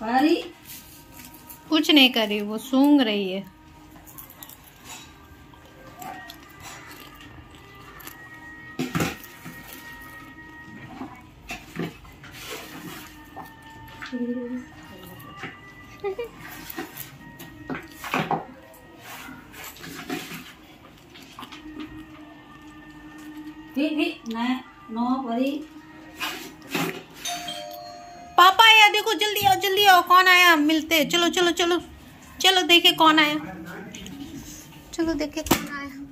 पारी कुछ नहीं कर रही वो सूंघ रही है। भी भी मैं नो परी। देखो, जल्दी आओ जल्दी आओ। कौन आया? मिलते। चलो चलो चलो। चलो, देखे कौन आया। चलो, देखे कौन